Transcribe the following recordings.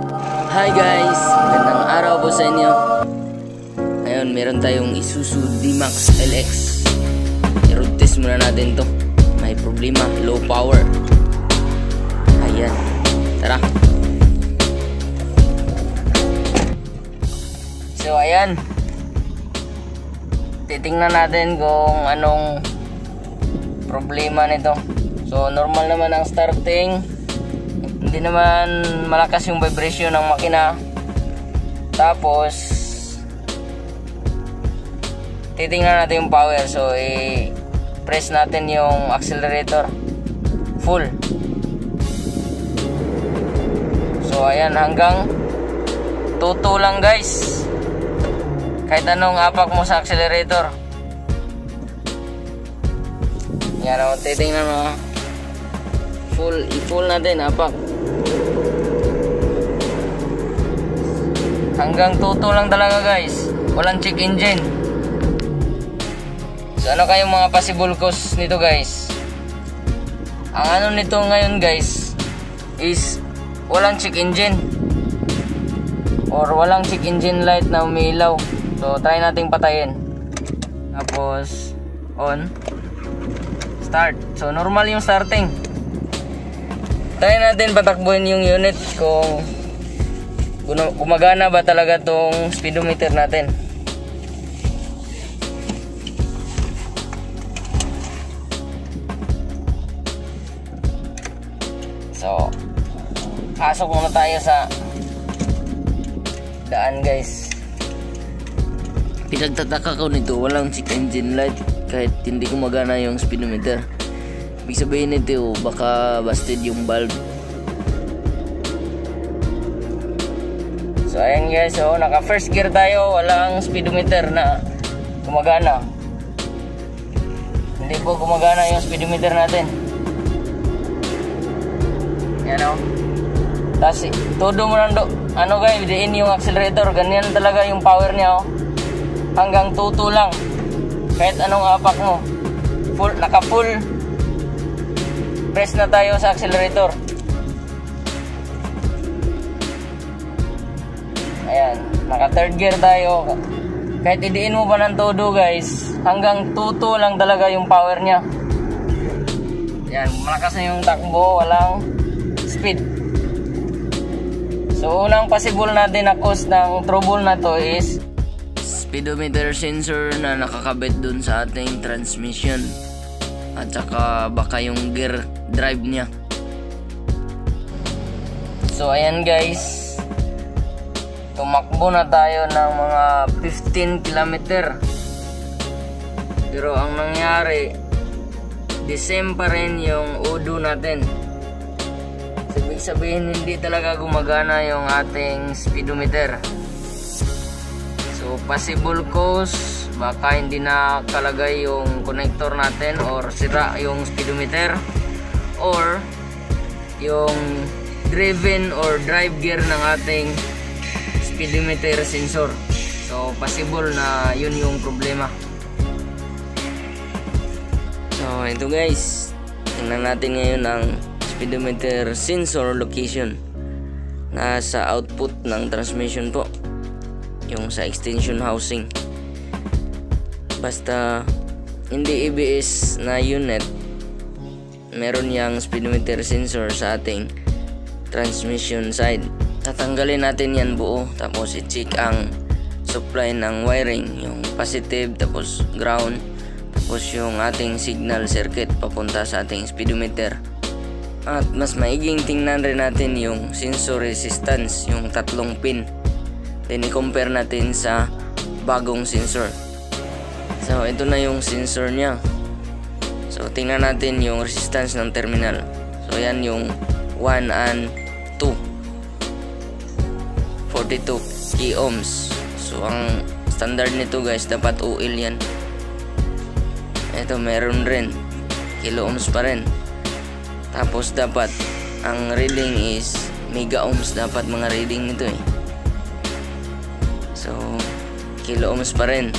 Hi guys! Magandang araw po sa inyo. Ngayon, meron tayong Isuzu D-Max LX. I-road test muna natin to. May problema, low power. Ayan. Tara. So, ayan. Titingnan natin kung anong problema nito. So, normal naman ang starting hindi naman malakas yung vibration ng makina. Tapos titingnan natin yung power. So i-press natin yung accelerator. Full. So ayan hanggang tuto lang guys. Kahit anong apak mo sa accelerator. Yan o titingnan mo full i-full natin apak Hanggang tuto lang talaga guys. Walang check engine. So ano kayong mga possible cause nito guys? Ang ano nito ngayon guys is walang check engine. Or walang check engine light na umiilaw. So try nating patayin. Tapos on. Start. So normal yung starting. Try natin patakbuhin yung unit kung gumagana ba talaga tong speedometer natin. So pasok muna tayo sa daan guys. Pinagtataka ko nito walang check engine light kahit hindi gumagana yung speedometer ibig sabihin nito baka busted yung bulb So ayan guys, so naka first gear tayo, walang speedometer na gumagana. Hindi po gumagana yung speedometer natin. Yan o. Tapos todo mo lang ano guys, diin yung accelerator, ganyan talaga yung power niya oh. Hanggang tuto lang. Kahit anong apak mo. Full, naka full press na tayo sa accelerator. Ayan, naka third gear tayo. Kahit idiin mo pa ng todo guys, hanggang tuto lang talaga yung power niya. Ayan, malakas na yung takbo, walang speed. So, unang possible natin na cause ng trouble na to is speedometer sensor na nakakabit dun sa ating transmission. At saka baka yung gear drive niya. So, ayan guys. Tumakbo na tayo ng mga 15 kilometer. Pero ang nangyari the same pa rin yung udo natin. Ibig sabihin hindi talaga gumagana yung ating speedometer. So possible cause baka hindi na kalagay yung connector natin or sira yung speedometer or yung driven or drive gear ng ating speedometer sensor. So possible na yun yung problema. So ito guys. Tingnan natin ngayon ang speedometer sensor location nasa output ng transmission po. Yung sa extension housing basta hindi ABS na unit. Meron yung speedometer sensor sa ating transmission side. Tatanggalin natin yan buo tapos i-check ang supply ng wiring yung positive tapos ground tapos yung ating signal circuit papunta sa ating speedometer at mas maiging tingnan rin natin yung sensor resistance yung tatlong pin. Then i-compare natin sa bagong sensor so ito na yung sensor nya so tingnan natin yung resistance ng terminal. So yan yung 1 and 2 42 k ohms so ang standard nito guys dapat OL yan. Ito meron rin. Kilo ohms pa rin. Tapos dapat ang reading is mega ohms dapat mga reading nito eh. So kilo ohms pa rin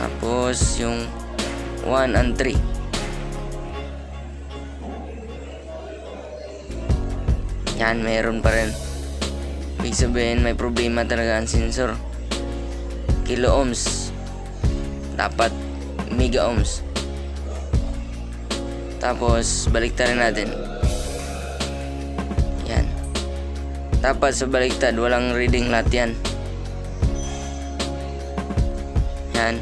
tapos yung 1 and 3 Yan, meron pa rin. Ibig sabihin, may problema talaga ang sensor. Kilo ohms. Dapat mega ohms. Tapos, baliktarin natin. Yan. Dapat sa baliktad, walang reading lahat yan. Yan.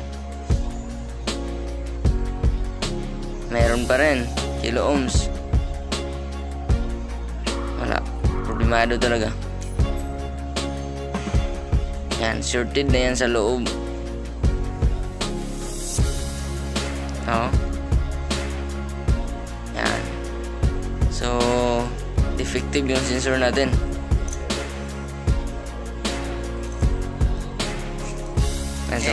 Meron pa rin. Kilo ohms. Wala. Problemado talaga. Yan. Shorted na yan sa loob. Oo. Yan. So, defective yung sensor natin. Ano?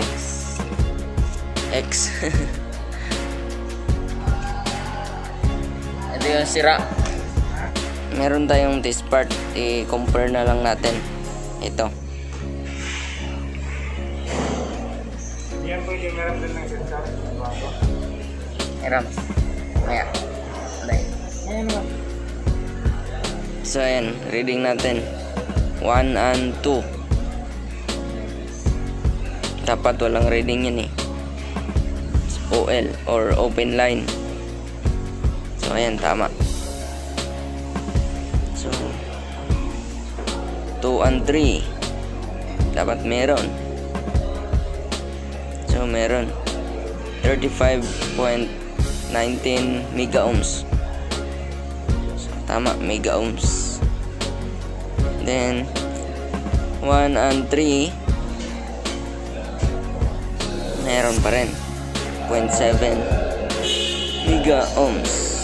X. Ito yung sira. Meron tayong test part. I-compare na lang natin. Ito. Yan pwede meron din ng sensor. Hiram. Maya. Alay. So, ayan. Reading natin. 1 and 2. Dapat walang reading yan eh. OL or open line. So, ayan. Tama. So, 2 and 3. Dapat meron. So, meron. 35.19 mega ohms. So, tama, mega ohms. Then, 1 and 3, meron pa rin. 0.7 mega ohms.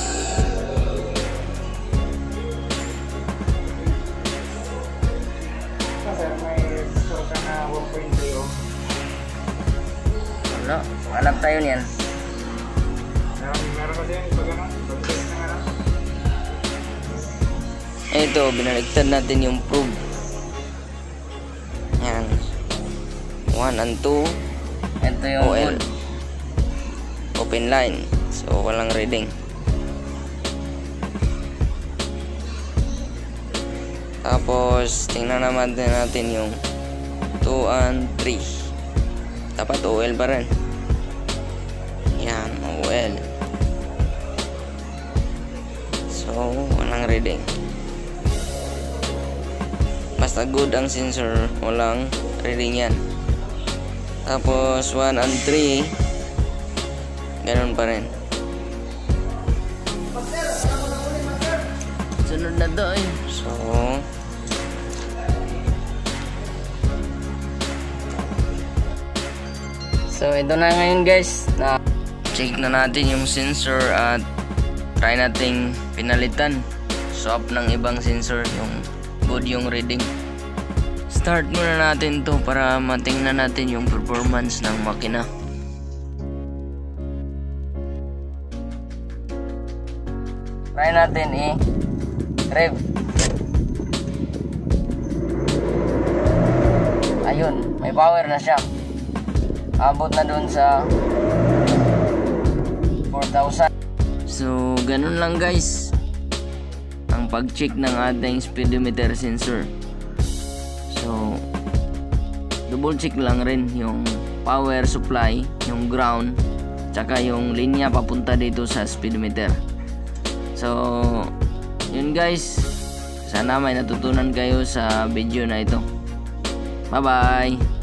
Ano? Hanap tayo niyan. Meron, kasi yung lang. Ito, binaligtad natin yung probe. Yan. 1 and 2. Ito yung OL. Open line. So, walang reading. Tapos, tingnan naman din natin yung 2 and 3. Dapat OL pa rin. Yan, OL. So, walang reading. Basta good ang sensor, walang reading yan. Tapos 1 and 3, ganun pa rin. Sunod na eh. So, So, ito na ngayon guys. Na check na natin yung sensor at try nating pinalitan. Swap ng ibang sensor yung good yung reading. Start muna natin to para matingnan natin yung performance ng makina. Try natin eh. Rev. Ayun, may power na siya. Abot na dun sa 4,000. So, ganun lang guys ang pag-check ng ating speedometer sensor. So, double check lang rin yung power supply, yung ground, tsaka yung linya papunta dito sa speedometer. So, yun guys. Sana may natutunan kayo sa video na ito. Bye-bye!